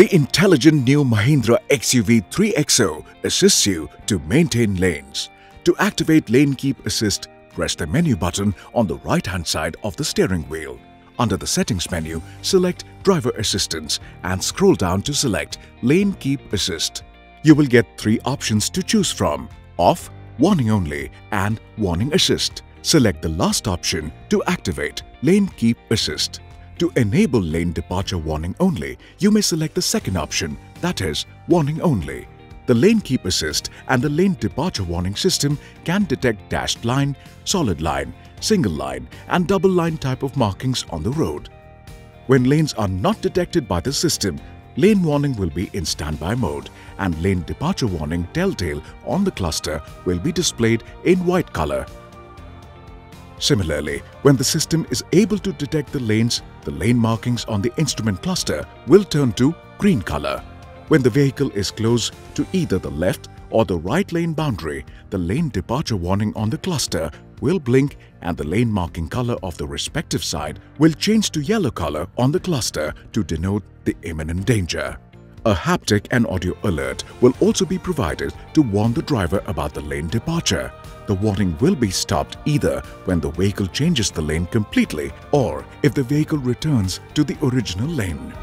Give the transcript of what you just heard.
The intelligent new Mahindra XUV 3XO assists you to maintain lanes. To activate Lane Keep Assist, press the menu button on the right-hand side of the steering wheel. Under the Settings menu, select Driver Assistance and scroll down to select Lane Keep Assist. You will get three options to choose from Off, Warning Only and Warning Assist. Select the last option to activate Lane Keep Assist. To enable lane departure warning only, you may select the second option, that is, warning only. The Lane Keep Assist and the Lane Departure Warning system can detect dashed line, solid line, single line and double line type of markings on the road. When lanes are not detected by the system, lane warning will be in standby mode and lane departure warning telltale on the cluster will be displayed in white color. Similarly, when the system is able to detect the lanes, the lane markings on the instrument cluster will turn to green color. When the vehicle is close to either the left or the right lane boundary, the lane departure warning on the cluster will blink and the lane marking color of the respective side will change to yellow color on the cluster to denote the imminent danger. A haptic and audio alert will also be provided to warn the driver about the lane departure. The warning will be stopped either when the vehicle changes the lane completely or if the vehicle returns to the original lane.